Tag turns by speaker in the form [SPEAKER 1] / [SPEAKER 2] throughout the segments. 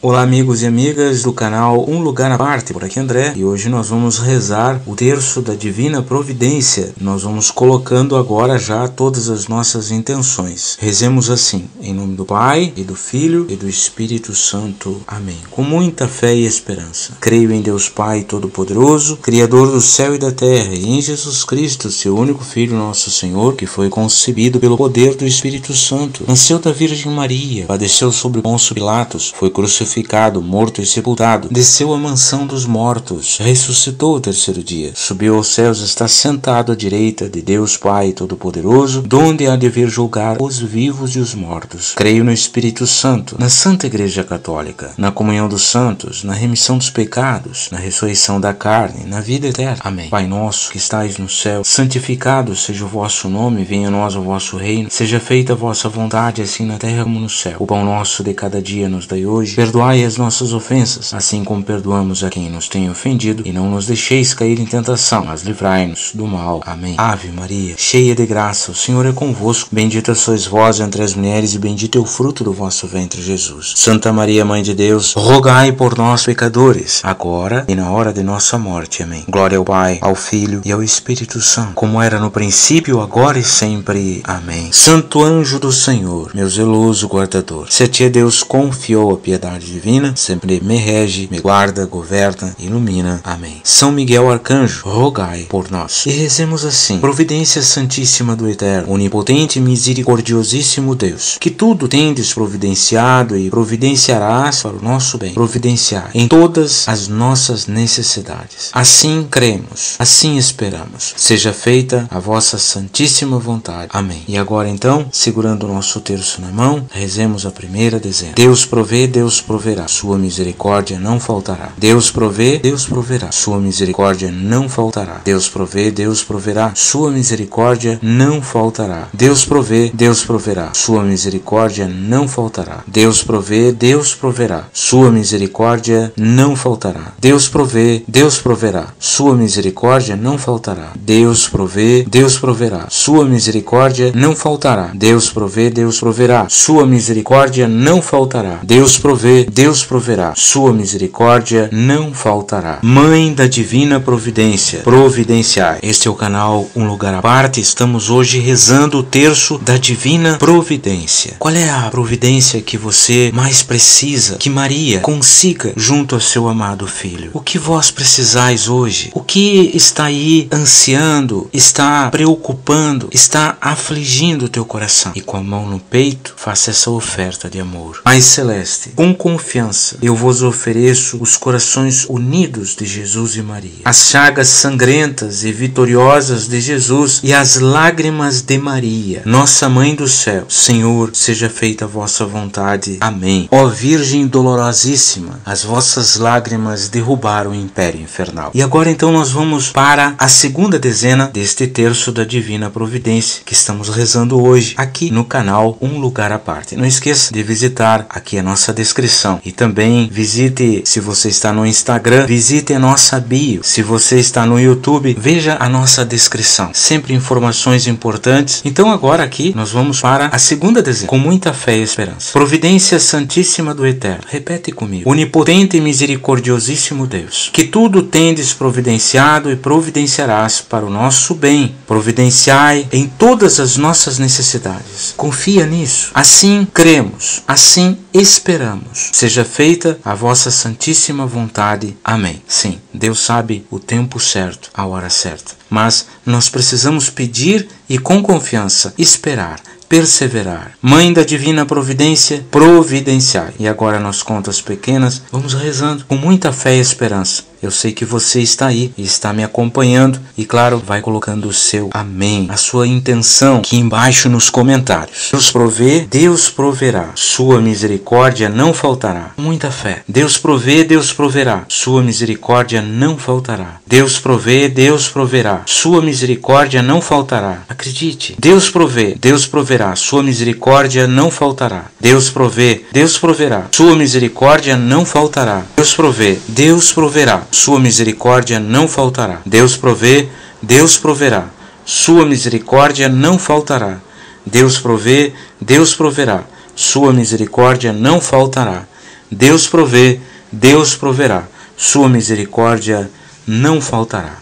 [SPEAKER 1] Olá amigos e amigas do canal Um Lugar à Parte, por aqui André, e hoje nós vamos rezar o terço da Divina Providência. Nós vamos colocando agora já todas as nossas intenções. Rezemos assim, em nome do Pai, e do Filho, e do Espírito Santo. Amém. Com muita fé e esperança. Creio em Deus Pai Todo-Poderoso, Criador do céu e da terra, e em Jesus Cristo, seu único Filho, nosso Senhor, que foi concebido pelo poder do Espírito Santo. Nasceu da Virgem Maria, padeceu sobre Pôncio Pilatos, foi crucificado crucificado, morto e sepultado, desceu à mansão dos mortos, ressuscitou o terceiro dia, subiu aos céus, está sentado à direita de Deus Pai Todo-Poderoso, donde há de vir julgar os vivos e os mortos. Creio no Espírito Santo, na Santa Igreja Católica, na comunhão dos santos, na remissão dos pecados, na ressurreição da carne, na vida eterna. Amém. Pai nosso que estais no céu, santificado seja o vosso nome, venha a nós o vosso reino, seja feita a vossa vontade, assim na terra como no céu. O pão nosso de cada dia nos dai hoje, perdoai perdoai as nossas ofensas, assim como perdoamos a quem nos tem ofendido, e não nos deixeis cair em tentação, mas livrai-nos do mal. Amém. Ave Maria, cheia de graça, o Senhor é convosco. Bendita sois vós entre as mulheres, e bendito é o fruto do vosso ventre, Jesus. Santa Maria, Mãe de Deus, rogai por nós, pecadores, agora e na hora de nossa morte. Amém. Glória ao Pai, ao Filho e ao Espírito Santo, como era no princípio, agora e sempre. Amém. Santo anjo do Senhor, meu zeloso guardador, se a ti Deus confiou a piedade divina, sempre me rege, me guarda, governa, ilumina. Amém. São Miguel Arcanjo, rogai por nós. E rezemos assim: Providência Santíssima do Eterno, onipotente e misericordiosíssimo Deus, que tudo tendes providenciado e providenciarás para o nosso bem, providenciar em todas as nossas necessidades. Assim cremos, assim esperamos. Seja feita a vossa santíssima vontade. Amém. E agora então, segurando o nosso terço na mão, rezemos a primeira dezena. Deus provê, Deus provê proverá, sua misericórdia não faltará. Deus provê, Deus proverá, sua misericórdia não faltará. Deus provê, Deus proverá, sua misericórdia não faltará. Deus provê, Deus proverá, sua misericórdia não faltará. Deus provê, Deus proverá, sua misericórdia não faltará. Deus provê, Deus proverá, sua misericórdia não faltará. Deus provê, Deus proverá, sua misericórdia não faltará. Deus provê, Deus proverá, sua misericórdia não faltará. Deus provê, Deus proverá, sua misericórdia não faltará. Mãe da divina providência, providenciai. Este é o canal Um Lugar à Parte. Estamos hoje rezando o terço da divina providência. Qual é a providência que você mais precisa que Maria consiga junto ao seu amado filho? O que vós precisais hoje? O que está aí ansiando, está preocupando, está afligindo o teu coração? E com a mão no peito, faça essa oferta de amor. Pai celeste, com confiança, eu vos ofereço os corações unidos de Jesus e Maria, as chagas sangrentas e vitoriosas de Jesus e as lágrimas de Maria, nossa Mãe do céu. Senhor, seja feita a vossa vontade. Amém. Ó Virgem dolorosíssima, as vossas lágrimas derrubaram o império infernal. E agora então nós vamos para a segunda dezena deste terço da Divina Providência que estamos rezando hoje aqui no canal Um Lugar à Parte. Não esqueça de visitar aqui a nossa descrição descrição. E também visite, se você está no Instagram, visite a nossa bio. Se você está no YouTube, veja a nossa descrição. Sempre informações importantes. Então agora aqui nós vamos para a segunda dezena, com muita fé e esperança. Providência Santíssima do Eterno. Repete comigo. Onipotente e misericordiosíssimo Deus, que tudo tendes providenciado e providenciarás para o nosso bem. Providenciai em todas as nossas necessidades. Confia nisso. Assim cremos, assim esperamos. Seja feita a vossa santíssima vontade. Amém. Sim, Deus sabe o tempo certo, a hora certa. Mas nós precisamos pedir e com confiança esperar perseverar. Mãe da divina providência, providenciai. E agora nas contas pequenas, vamos rezando com muita fé e esperança eu sei que você está aí e está me acompanhando e claro, vai colocando o seu amém, a sua intenção aqui embaixo nos comentários. Deus provê, Deus proverá. Sua misericórdia não faltará. Muita fé. Deus provê, Deus proverá. Sua misericórdia não faltará. Deus provê, Deus proverá. Sua misericórdia não faltará. Acredite. Deus provê, Deus proverá. Sua misericórdia não faltará. Deus provê, Deus proverá. Sua misericórdia não faltará. Deus provê, Deus proverá sua misericórdia não faltará. Deus provê, Deus proverá. Sua misericórdia não faltará. Deus provê, Deus proverá. Sua misericórdia não faltará. Deus provê, Deus proverá, sua misericórdia não faltará.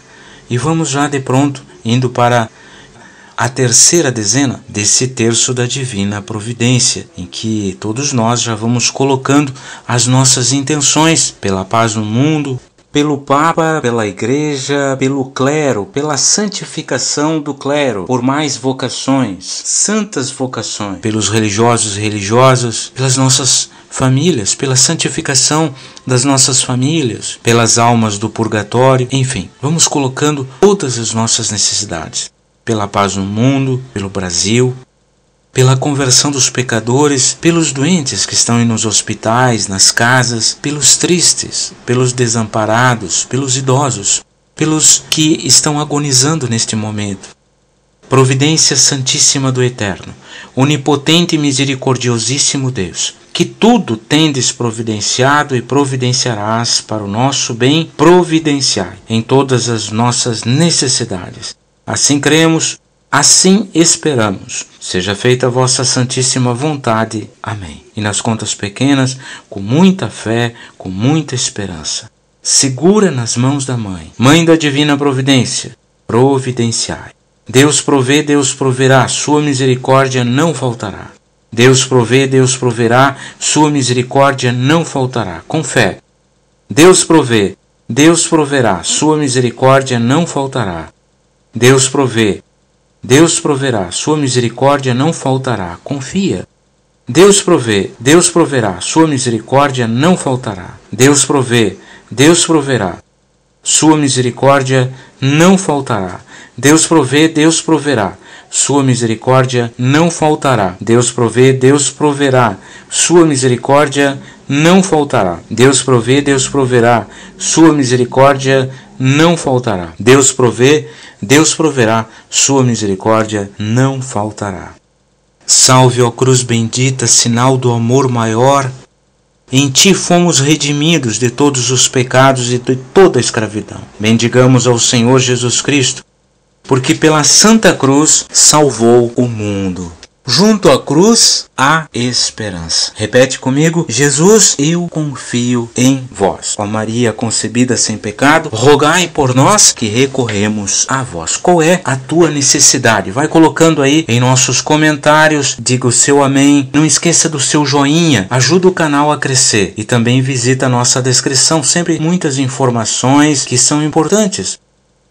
[SPEAKER 1] E vamos já de pronto indo para a terceira dezena desse terço da divina providência, em que todos nós já vamos colocando as nossas intenções pela paz no mundo, pelo Papa, pela Igreja, pelo clero, pela santificação do clero, por mais vocações, santas vocações, pelos religiosos e religiosas, pelas nossas famílias, pela santificação das nossas famílias, pelas almas do purgatório, enfim, vamos colocando todas as nossas necessidades. Pela paz no mundo, pelo Brasil, pela conversão dos pecadores, pelos doentes que estão nos hospitais, nas casas, pelos tristes, pelos desamparados, pelos idosos, pelos que estão agonizando neste momento. Providência Santíssima do Eterno, onipotente e misericordiosíssimo Deus, que tudo tendes providenciado e providenciarás para o nosso bem, providenciai em todas as nossas necessidades Assim cremos, assim esperamos. Seja feita a vossa santíssima vontade. Amém. E nas contas pequenas, com muita fé, com muita esperança. Segura nas mãos da Mãe, Mãe da Divina Providência, providenciai. Deus provê, Deus proverá, sua misericórdia não faltará. Deus provê, Deus proverá, sua misericórdia não faltará. Com fé. Deus provê, Deus proverá, sua misericórdia não faltará. Deus provê. Deus proverá, sua misericórdia não faltará. Confia. Deus provê, Deus proverá, sua misericórdia não faltará. Deus provê, Deus proverá, sua misericórdia não faltará. Deus provê, Deus proverá, sua misericórdia não faltará. Deus provê, Deus proverá, sua misericórdia não faltará. Deus provê, Deus proverá, sua misericórdia não faltará. Deus provê, Deus proverá, sua misericórdia não faltará. Salve, ó cruz bendita, sinal do amor maior. Em ti fomos redimidos de todos os pecados e de toda a escravidão. Bendigamos ao Senhor Jesus Cristo, porque pela Santa Cruz salvou o mundo. Junto à cruz há esperança. Repete comigo: Jesus, eu confio em vós. Ó Maria concebida sem pecado, rogai por nós que recorremos a vós. Qual é a tua necessidade? Vai colocando aí em nossos comentários, diga o seu amém. Não esqueça do seu joinha, ajuda o canal a crescer e também visita a nossa descrição, sempre muitas informações que são importantes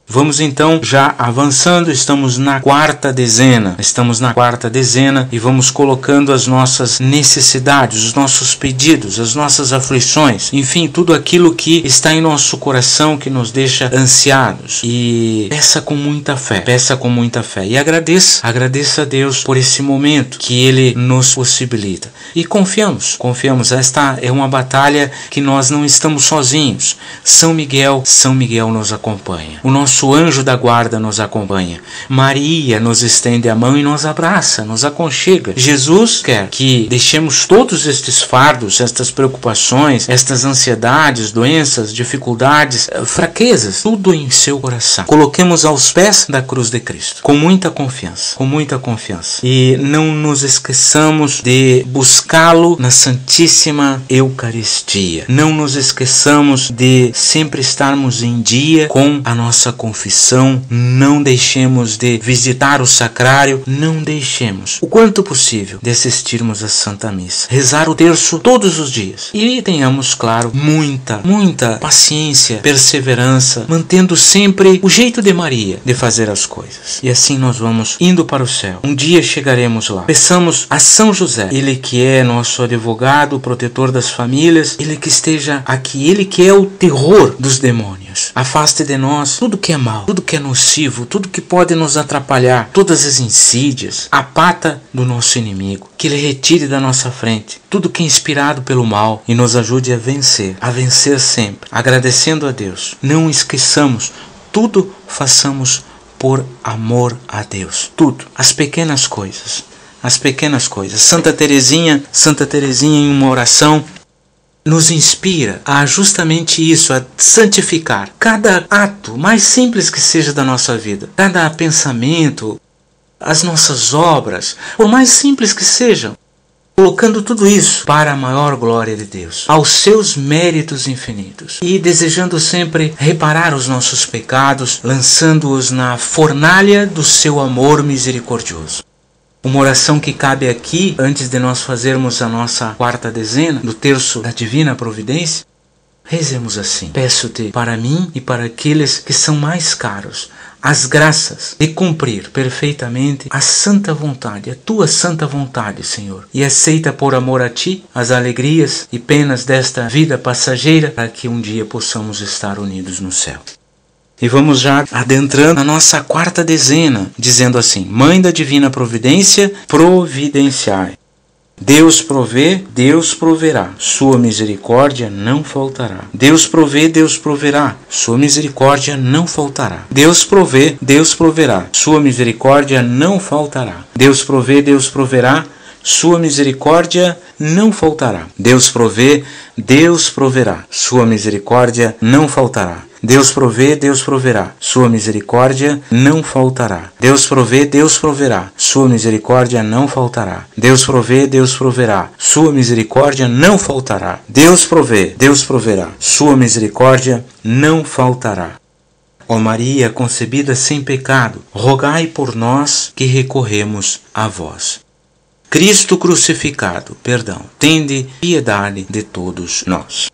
[SPEAKER 1] Vamos então já avançando, estamos na quarta dezena. Estamos na quarta dezena e vamos colocando as nossas necessidades, os nossos pedidos, as nossas aflições, enfim, tudo aquilo que está em nosso coração que nos deixa ansiados. E peça com muita fé, peça com muita fé e agradeça, agradeça a Deus por esse momento que ele nos possibilita. E confiamos, confiamos, esta é uma batalha que nós não estamos sozinhos. São Miguel, São Miguel nos acompanha. O nosso nosso anjo da guarda nos acompanha. Maria nos estende a mão e nos abraça, nos aconchega. Jesus quer que deixemos todos estes fardos, estas preocupações, estas ansiedades, doenças, dificuldades, eh, fraquezas, tudo em seu coração. Coloquemos aos pés da cruz de Cristo, com muita confiança, com muita confiança. E não nos esqueçamos de buscá-lo na Santíssima Eucaristia. Não nos esqueçamos de sempre estarmos em dia com a nossa confiança confissão, não deixemos de visitar o sacrário, não deixemos, o quanto possível, de assistirmos à Santa Missa. Rezar o terço todos os dias. E tenhamos, claro, muita, muita paciência, perseverança, mantendo sempre o jeito de Maria de fazer as coisas. E assim nós vamos indo para o céu. Um dia chegaremos lá. Peçamos a São José, ele que é nosso advogado, protetor das famílias, ele que esteja aqui, ele que é o terror dos demônios Afaste de nós tudo que é mal, tudo que é nocivo, tudo que pode nos atrapalhar, todas as insídias, a pata do nosso inimigo. Que ele retire da nossa frente tudo que é inspirado pelo mal e nos ajude a vencer, a vencer sempre, agradecendo a Deus. Não esqueçamos, tudo façamos por amor a Deus. Tudo, as pequenas coisas as pequenas coisas. Santa Teresinha, Santa Teresinha em uma oração nos inspira a justamente isso, a santificar cada ato, mais simples que seja da nossa vida, cada pensamento, as nossas obras, por mais simples que sejam, colocando tudo isso para a maior glória de Deus, aos seus méritos infinitos, e desejando sempre reparar os nossos pecados, lançando-os na fornalha do seu amor misericordioso. Uma oração que cabe aqui, antes de nós fazermos a nossa quarta dezena do terço da Divina Providência, Rezemos assim: Peço-te para mim e para aqueles que são mais caros as graças de cumprir perfeitamente a santa vontade, a tua santa vontade, Senhor, e aceita por amor a ti as alegrias e penas desta vida passageira, para que um dia possamos estar unidos no céu. E vamos já adentrando a nossa quarta dezena, dizendo assim: Mãe da divina providência, providenciai. Deus provê, Deus proverá. Sua misericórdia não faltará. Deus provê, Deus proverá. Sua misericórdia não faltará. Deus provê, Deus proverá. Sua misericórdia não faltará. Deus provê, Deus proverá. Sua misericórdia não faltará. Deus provê, Deus proverá. Sua misericórdia não faltará. Deus provê, Deus proverá. Sua misericórdia não faltará. Deus provê, Deus proverá. Sua misericórdia não faltará. Deus provê, Deus proverá. Sua misericórdia não faltará. Deus provê, Deus proverá. Sua misericórdia não faltará. Ó Maria, concebida sem pecado, rogai por nós que recorremos a vós. Cristo crucificado, perdão, tende piedade de todos nós.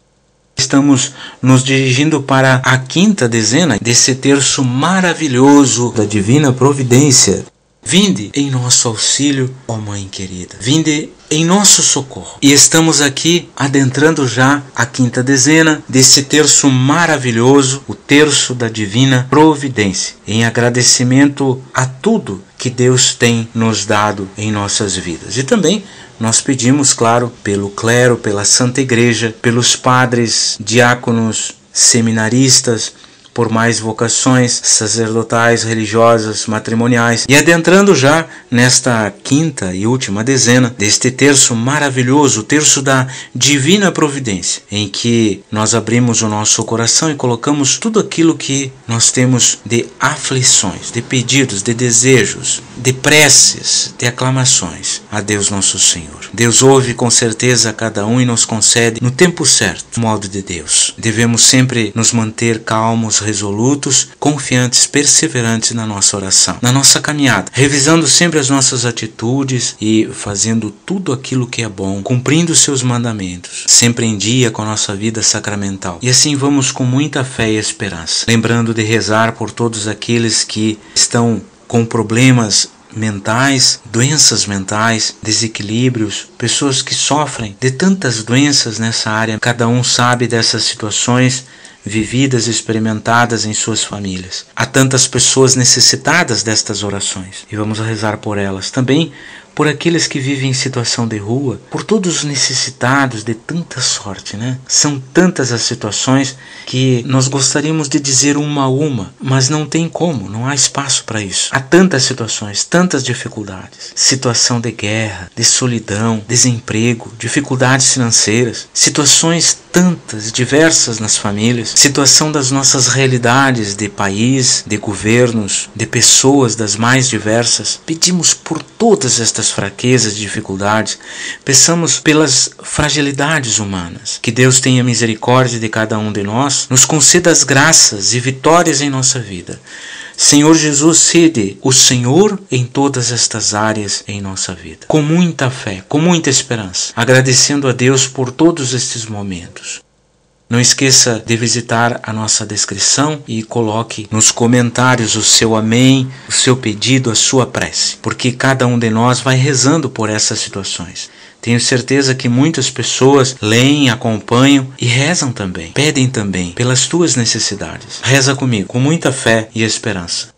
[SPEAKER 1] Estamos nos dirigindo para a quinta dezena desse terço maravilhoso da Divina Providência. Vinde em nosso auxílio, ó Mãe querida. Vinde em nosso socorro. E estamos aqui adentrando já a quinta dezena desse terço maravilhoso, o terço da Divina Providência, em agradecimento a tudo que Deus tem nos dado em nossas vidas. E também nós pedimos, claro, pelo clero, pela Santa Igreja, pelos padres, diáconos, seminaristas, por mais vocações sacerdotais, religiosas, matrimoniais. E adentrando já nesta quinta e última dezena deste terço maravilhoso, o terço da Divina Providência, em que nós abrimos o nosso coração e colocamos tudo aquilo que nós temos de aflições, de pedidos, de desejos, de preces, de aclamações a Deus nosso Senhor. Deus ouve com certeza cada um e nos concede no tempo certo, modo de Deus. Devemos sempre nos manter calmos, resolutos, confiantes, perseverantes na nossa oração, na nossa caminhada, revisando sempre as nossas atitudes e fazendo tudo aquilo que é bom, cumprindo seus mandamentos, sempre em dia com a nossa vida sacramental. E assim vamos com muita fé e esperança, lembrando de rezar por todos aqueles que estão com problemas mentais, doenças mentais, desequilíbrios, pessoas que sofrem de tantas doenças nessa área. Cada um sabe dessas situações vividas e experimentadas em suas famílias. Há tantas pessoas necessitadas destas orações e vamos rezar por elas. Também por aqueles que vivem em situação de rua, por todos os necessitados de tanta sorte, né? São tantas as situações que nós gostaríamos de dizer uma a uma, mas não tem como, não há espaço para isso. Há tantas situações, tantas dificuldades. Situação de guerra, de solidão, desemprego, dificuldades financeiras, situações tantas, diversas nas famílias, situação das nossas realidades de país, de governos, de pessoas das mais diversas. Pedimos por todas estas fraquezas dificuldades, peçamos pelas fragilidades humanas. Que Deus tenha misericórdia de cada um de nós, nos conceda as graças e vitórias em nossa vida. Senhor Jesus, sede o Senhor em todas estas áreas em nossa vida. Com muita fé, com muita esperança, agradecendo a Deus por todos estes momentos. Não esqueça de visitar a nossa descrição e coloque nos comentários o seu amém, o seu pedido, a sua prece, porque cada um de nós vai rezando por essas situações. Tenho certeza que muitas pessoas leem, acompanham e rezam também, pedem também pelas tuas necessidades. Reza comigo, com muita fé e esperança.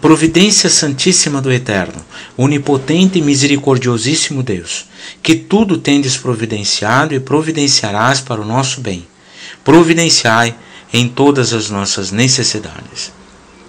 [SPEAKER 1] Providência Santíssima do Eterno, onipotente e misericordiosíssimo Deus, que tudo tendes providenciado e providenciarás para o nosso bem providenciai em todas as nossas necessidades.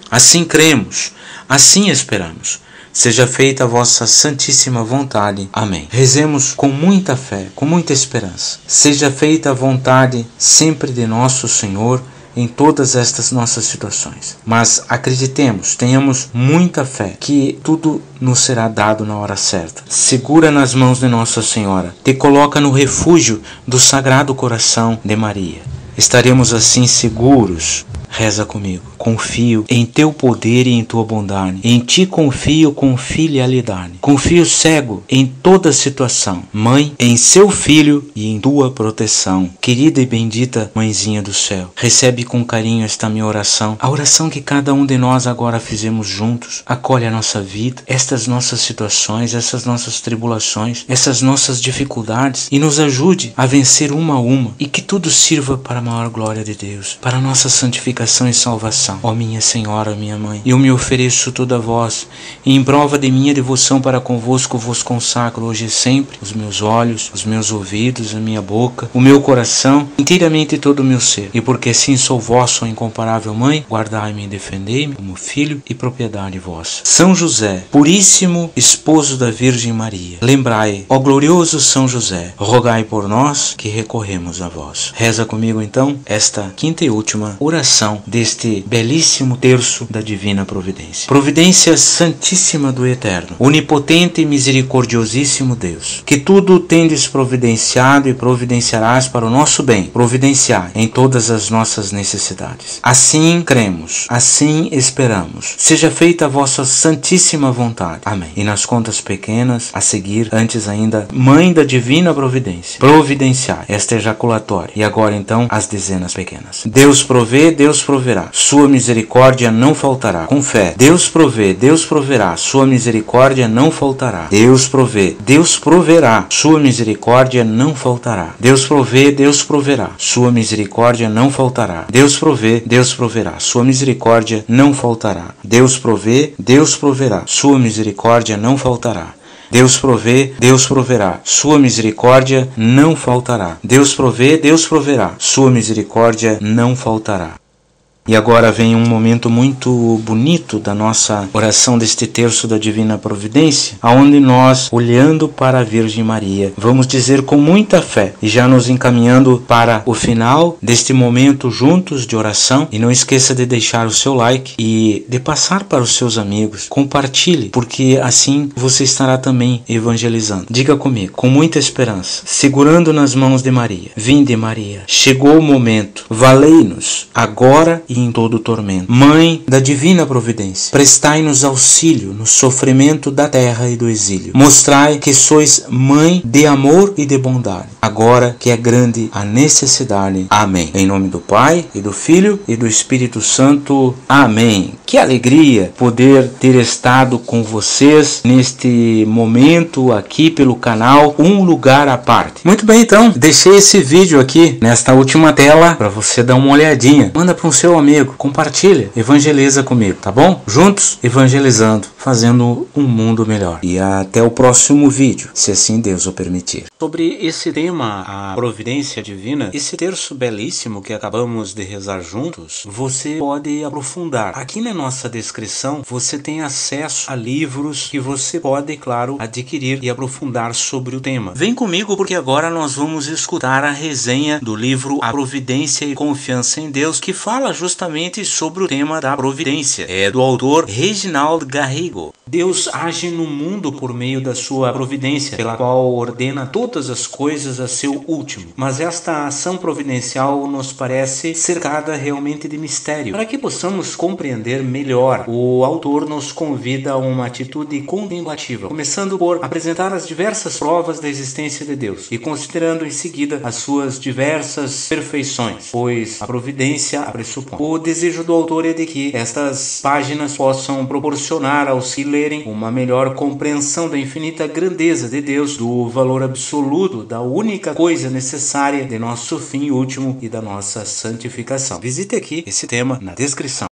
[SPEAKER 1] Assim cremos, assim esperamos. Seja feita a vossa santíssima vontade. Amém. Rezemos com muita fé, com muita esperança. Seja feita a vontade sempre de nosso Senhor em todas estas nossas situações. Mas acreditemos, tenhamos muita fé que tudo nos será dado na hora certa. Segura nas mãos de Nossa Senhora, te coloca no refúgio do Sagrado Coração de Maria. Estaremos assim seguros. Reza comigo. Confio em teu poder e em tua bondade. Em ti confio com filialidade. Confio cego em toda situação. Mãe, em seu filho e em tua proteção. Querida e bendita Mãezinha do céu, recebe com carinho esta minha oração. A oração que cada um de nós agora fizemos juntos. Acolhe a nossa vida, estas nossas situações, essas nossas tribulações, essas nossas dificuldades e nos ajude a vencer uma a uma e que tudo sirva para a maior glória de Deus, para a nossa santificação e salvação ó minha Senhora, minha Mãe. Eu me ofereço toda a vós, e em prova de minha devoção para convosco vos consagro hoje e sempre os meus olhos, os meus ouvidos, a minha boca, o meu coração, inteiramente todo o meu ser. E porque assim sou vosso, incomparável Mãe, guardai-me e defendei-me como filho e propriedade vossa. São José, puríssimo esposo da Virgem Maria, lembrai, ó glorioso São José, rogai por nós que recorremos a vós. Reza comigo então esta quinta e última oração deste belíssimo terço da divina providência. Providência santíssima do Eterno, onipotente e misericordiosíssimo Deus, que tudo tendes providenciado e providenciarás para o nosso bem, providenciar em todas as nossas necessidades. Assim cremos, assim esperamos. Seja feita a vossa santíssima vontade. Amém. E nas contas pequenas, a seguir, antes ainda, Mãe da divina providência, providenciar esta ejaculatória. E agora então, as dezenas pequenas. Deus provê, Deus proverá. Sua misericórdia não faltará. Com fé, Deus provê, Deus proverá, sua misericórdia não faltará. Deus provê, Deus proverá, sua misericórdia não faltará. Deus provê, Deus proverá, sua misericórdia não faltará. Deus provê, Deus proverá, sua misericórdia não faltará. Deus provê, Deus proverá, sua misericórdia não faltará. Deus provê, Deus proverá. Sua misericórdia não faltará. Deus provê, Deus proverá. Sua misericórdia não faltará. E agora vem um momento muito bonito da nossa oração deste terço da Divina Providência, aonde nós, olhando para a Virgem Maria, vamos dizer com muita fé e já nos encaminhando para o final deste momento juntos de oração. E não esqueça de deixar o seu like e de passar para os seus amigos. Compartilhe, porque assim você estará também evangelizando. Diga comigo, com muita esperança, segurando nas mãos de Maria. Vinde, Maria, chegou o momento, valei-nos agora e em todo tormento. Mãe da divina providência, prestai-nos auxílio no sofrimento da terra e do exílio. Mostrai que sois mãe de amor e de bondade, agora que é grande a necessidade. Amém. Em nome do Pai e do Filho e do Espírito Santo. Amém. Que alegria poder ter estado com vocês neste momento aqui pelo canal Um Lugar à Parte. Muito bem, então, deixei esse vídeo aqui nesta última tela para você dar uma olhadinha. Manda para um seu amigo, compartilha, evangeliza comigo, tá bom? Juntos evangelizando, fazendo um mundo melhor. E até o próximo vídeo, se assim Deus o permitir. Sobre esse tema, a providência divina, esse terço belíssimo que acabamos de rezar juntos, você pode aprofundar. Aqui na nossa descrição você tem acesso a livros que você pode, claro, adquirir e aprofundar sobre o tema. Vem comigo porque agora nós vamos escutar a resenha do livro A Providência e Confiança em Deus, que fala justamente justamente sobre o tema da providência. É do autor Reginald Garrigo. Deus age no mundo por meio da sua providência, pela qual ordena todas as coisas a seu último. Mas esta ação providencial nos parece cercada realmente de mistério. Para que possamos compreender melhor, o autor nos convida a uma atitude contemplativa, começando por apresentar as diversas provas da existência de Deus e considerando em seguida as suas diversas perfeições, pois a providência a pressupõe. O desejo do autor é de que estas páginas possam proporcionar aos que lerem uma melhor compreensão da infinita grandeza de Deus, do valor absoluto da única coisa necessária de nosso fim último e da nossa santificação. Visite aqui esse tema na descrição.